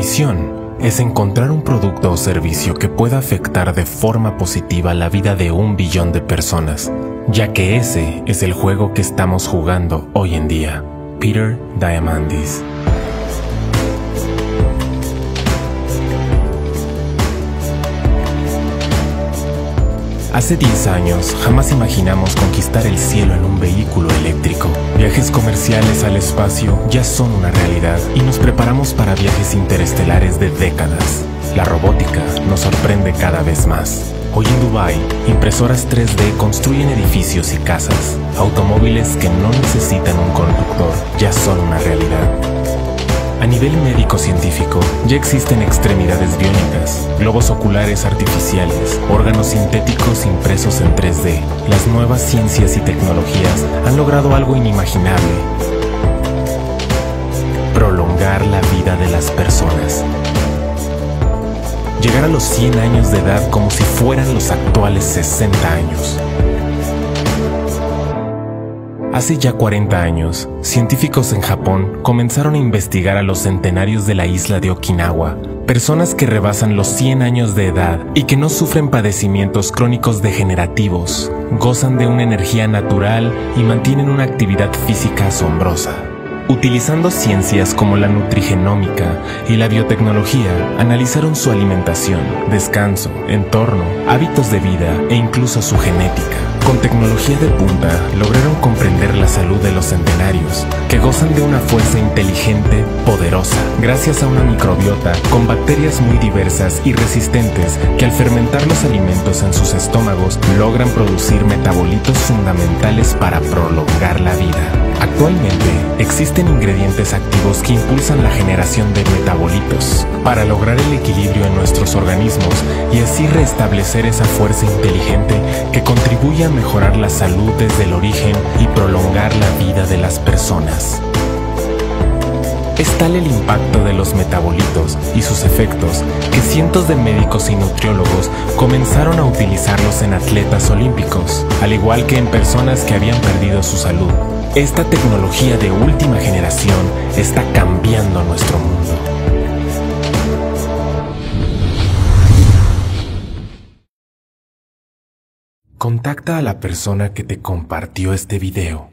misión es encontrar un producto o servicio que pueda afectar de forma positiva la vida de un billón de personas, ya que ese es el juego que estamos jugando hoy en día. Peter Diamandis Hace 10 años jamás imaginamos conquistar el cielo en un vehículo eléctrico. Viajes comerciales al espacio ya son una realidad y nos preparamos para viajes interestelares de décadas. La robótica nos sorprende cada vez más. Hoy en Dubai, impresoras 3D construyen edificios y casas. Automóviles que no necesitan un conductor ya son una realidad. A nivel médico-científico, ya existen extremidades biónicas, globos oculares artificiales, órganos sintéticos impresos en 3D. Las nuevas ciencias y tecnologías han logrado algo inimaginable. Prolongar la vida de las personas. Llegar a los 100 años de edad como si fueran los actuales 60 años. Hace ya 40 años, científicos en Japón comenzaron a investigar a los centenarios de la isla de Okinawa, personas que rebasan los 100 años de edad y que no sufren padecimientos crónicos degenerativos, gozan de una energía natural y mantienen una actividad física asombrosa. Utilizando ciencias como la nutrigenómica y la biotecnología, analizaron su alimentación, descanso, entorno, hábitos de vida e incluso su genética. Con tecnología de punta, lograron comprender la salud de los centenarios, que gozan de una fuerza inteligente, poderosa, gracias a una microbiota con bacterias muy diversas y resistentes que al fermentar los alimentos en sus estómagos logran producir metabolitos fundamentales para prolongar la vida. Actualmente existen ingredientes activos que impulsan la generación de metabolitos para lograr el equilibrio en nuestros organismos y así restablecer esa fuerza inteligente que contribuye a mejorar la salud desde el origen y prolongar la vida de las personas. Es tal el impacto de los metabolitos y sus efectos que cientos de médicos y nutriólogos comenzaron a utilizarlos en atletas olímpicos, al igual que en personas que habían perdido su salud. Esta tecnología de última generación está cambiando nuestro mundo. Contacta a la persona que te compartió este video